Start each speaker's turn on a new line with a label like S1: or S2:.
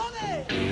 S1: money.